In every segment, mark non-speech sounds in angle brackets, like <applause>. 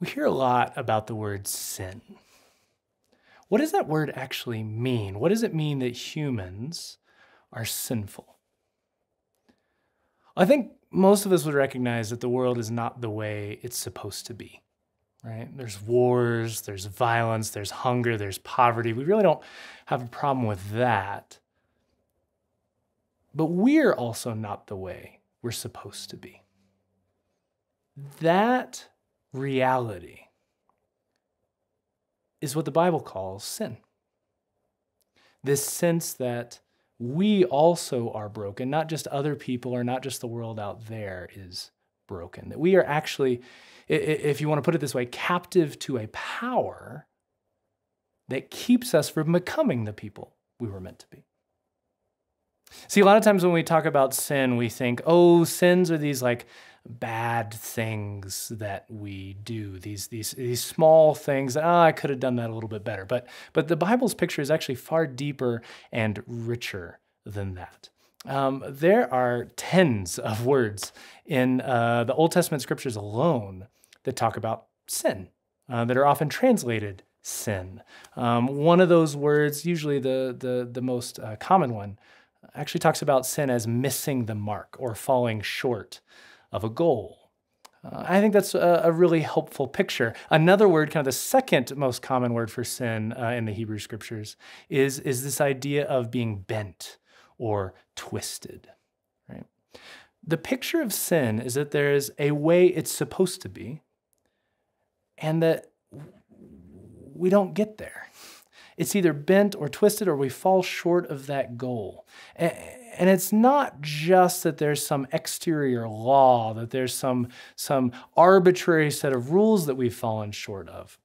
We hear a lot about the word sin. What does that word actually mean? What does it mean that humans are sinful? I think most of us would recognize that the world is not the way it's supposed to be, right? There's wars, there's violence, there's hunger, there's poverty. We really don't have a problem with that. But we're also not the way we're supposed to be. That reality is what the Bible calls sin. This sense that we also are broken, not just other people or not just the world out there is broken. That we are actually, if you want to put it this way, captive to a power that keeps us from becoming the people we were meant to be. See, a lot of times when we talk about sin, we think, oh, sins are these like bad things that we do these these these small things oh, I could have done that a little bit better. But but the Bible's picture is actually far deeper and richer than that. Um, there are tens of words in uh, the Old Testament scriptures alone that talk about sin uh, that are often translated sin. Um, one of those words usually the the the most uh, common one actually talks about sin as missing the mark or falling short of a goal. Uh, I think that's a, a, really helpful picture. Another word, kind of the second most common word for sin uh, in the Hebrew scriptures, is, is this idea of being bent or twisted. Right? The picture of sin is that there is a way it's supposed to be, and that we don't get there. It's either bent or twisted, or we fall short of that goal. And it's not just that there's some exterior law, that there's some, some arbitrary set of rules that we've fallen short of.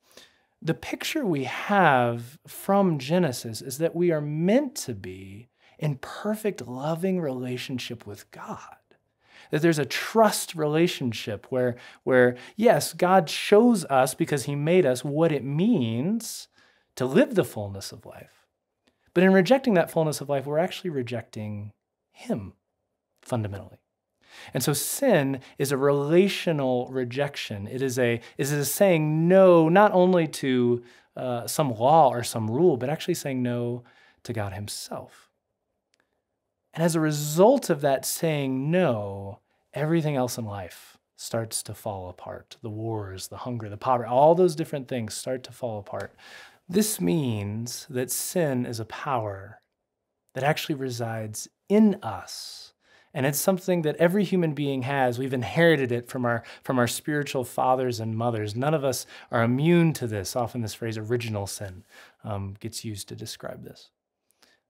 The picture we have from Genesis is that we are meant to be in perfect, loving relationship with God that there's a trust relationship where, where, yes, God shows us because He made us what it means to live the fullness of life. But in rejecting that fullness of life, we're actually rejecting him fundamentally. And so sin is a relational rejection. It is a, it is a saying no, not only to uh, some law or some rule, but actually saying no to God Himself. And as a result of that saying no, everything else in life starts to fall apart. The wars, the hunger, the poverty, all those different things start to fall apart. This means that sin is a power that actually resides in us. And it's something that every human being has. We've inherited it from our, from our spiritual fathers and mothers. None of us are immune to this. Often, this phrase, original sin, um, gets used to describe this.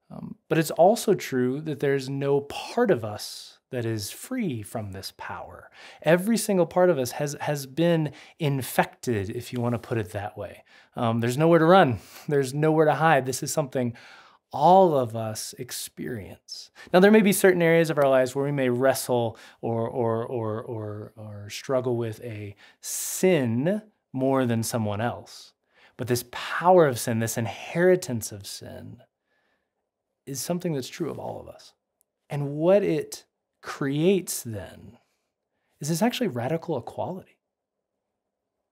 Um, but it's also true that there's no part of us that is free from this power. Every single part of us has, has been infected, if you want to put it that way. Um, there's nowhere to run, <laughs> there's nowhere to hide. This is something all of us experience. Now, there may be certain areas of our lives where we may wrestle or, or, or, or, or struggle with a sin more than someone else. But this power of sin, this inheritance of sin, is something that's true of all of us. And what it creates then is this actually radical equality.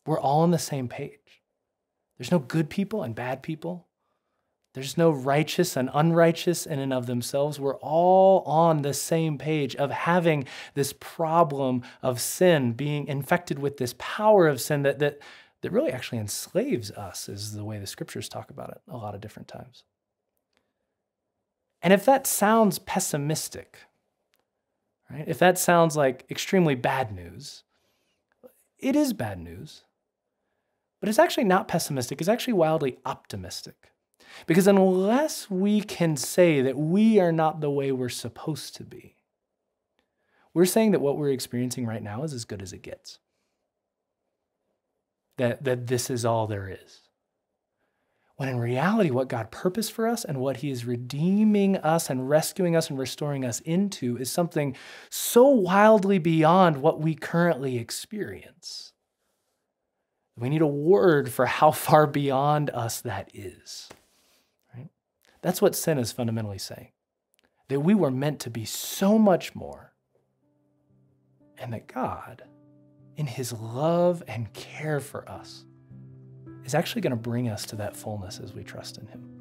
We're all on the same page. There's no good people and bad people. There's no righteous and unrighteous in and of themselves. We're all on the same page of having this problem of sin, being infected with this power of sin that, that, that really actually enslaves us, is the way the scriptures talk about it a lot of different times. And if that sounds pessimistic, right, if that sounds like extremely bad news, it is bad news. But it's actually not pessimistic, it's actually wildly optimistic. Because unless we can say that we are not the way we're supposed to be, we're saying that what we're experiencing right now is as good as it gets. That, that this is all there is. When in reality, what God purposed for us and what He is redeeming us and rescuing us and restoring us into is something so wildly beyond what we currently experience. We need a word for how far beyond us that is. That's what sin is fundamentally saying. That we were meant to be so much more, and that God, in his love and care for us, is actually going to bring us to that fullness as we trust in him.